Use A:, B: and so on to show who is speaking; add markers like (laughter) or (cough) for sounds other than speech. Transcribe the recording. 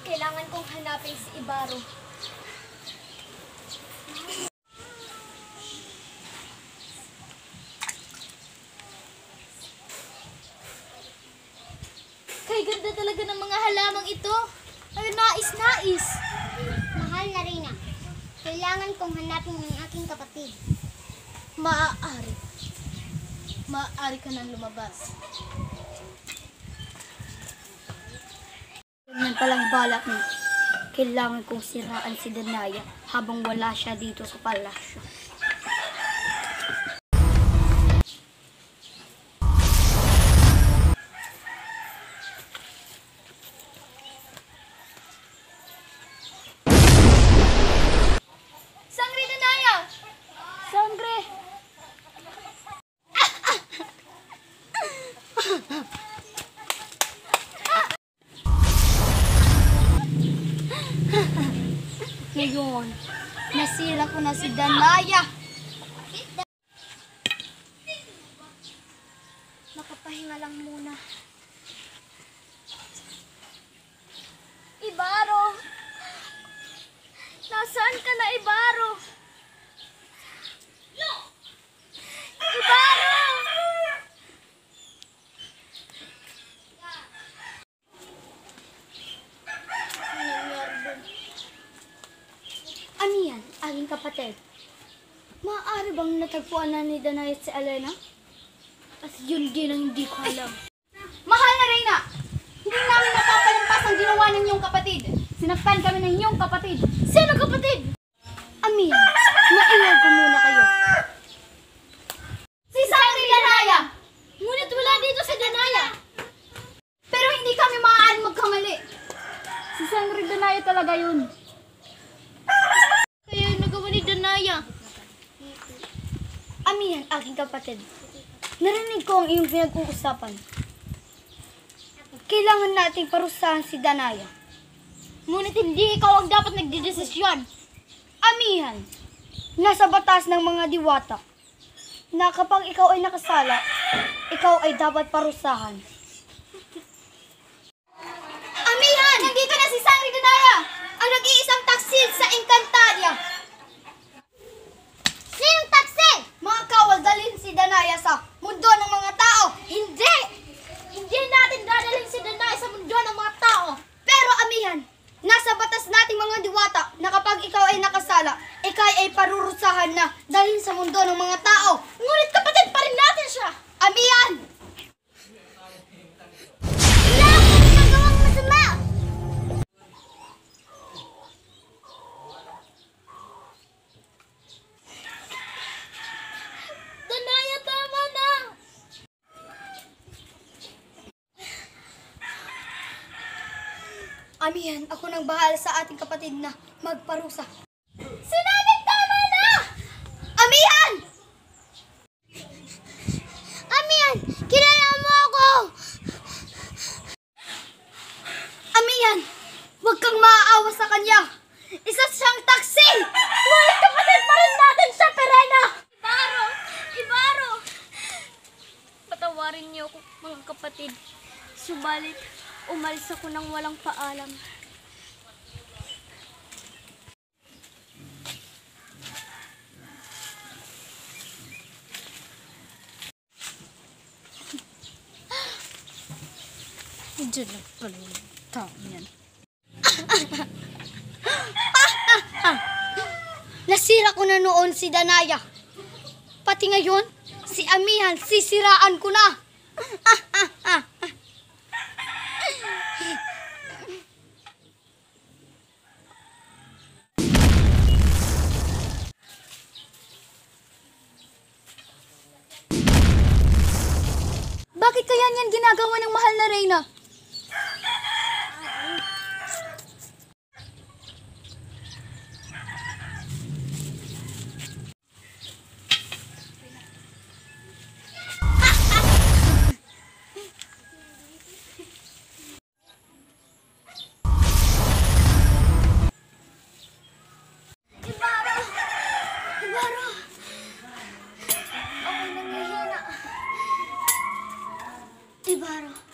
A: Kailangan kong hanapin si Ibaro. Kay ganda talaga ng mga halamang ito. Ay, nais-nais.
B: Mahal na Reyna, kailangan kong hanapin ang aking kapatid.
A: Maaari. Maaari ka nang lumabas.
C: Palang balak niya. Kailangan kong siraan si Danaya habang wala siya dito sa palasyo.
A: Sangre Danaya! Sangre! (laughs)
C: Ngayon, nasira ko na si Danaya.
A: Makapahinga lang muna. Ibaro! Nasaan ka na, Ibaro? Ibaro!
C: Ano yan, aking kapatid? Maaari bang natagpuan na ni Danaya si Elena? At yun din ang hindi ko alam.
D: Mahal na Reyna! Hindi namin napapalampas ang ginawa ng iyong kapatid. Sinaktan kami ng iyong kapatid.
A: Sino kapatid?
C: Amin, maiwag ko muna kayo.
D: Si Sangre Danaya!
A: Ngunit wala dito si Danaya.
D: Pero hindi kami maaaring magkamali. Si Sangre Danaya talaga yun.
A: Ni Danaya.
C: Amin, aking kapatid. Narinig ko ang iyong pinag-uusapan. Kailangan nating parusahan si Danaya.
A: Ngunit hindi ikaw ang dapat nagdidesisyon.
C: Amihan, nasa batas ng mga diwata na kapag ikaw ay nakasala, ikaw ay dapat parusahan.
D: Amihan! Nandito na si Sangre Danaya! Ang nag-iisang taksil sa Encantadia!
B: Sinong taksi?
C: Mga kawal, dalhin si Danaya sa mundo ng mga tao.
A: Hindi! Hindi natin dadalhin si Danaya sa mundo ng mga tao.
C: Pero amihan, nasa batas nating mga diwata na kapag ikaw ay nakasala, ikaw ay parurusahan na dalhin sa mundo ng mga tao.
A: Ngunit kapatid pa rin natin siya.
C: Amihan!
B: Wala akong
A: na!
C: Amihan, ako nang bahala sa ating kapatid na magparusa.
A: Sinabing tama na!
C: Amihan!
B: Amihan, kilala mo ako!
C: Amihan, huwag kang maaawa sa kanya. Isa siyang taksi!
A: Ngunit kapatid pa rin natin siya, Perena! Ibaro! Ibaro! Patawarin niyo ako, mga kapatid. Subalit, umalis ako ng walang paalam.
C: Diyan lang pala yung tao niyan. Nasira ko na noon si Danaya. Pati ngayon, si Amihan, sisiraan ko na.
D: Bakit kaya niyan ginagawa ng mahal na Reyna? Ativaram.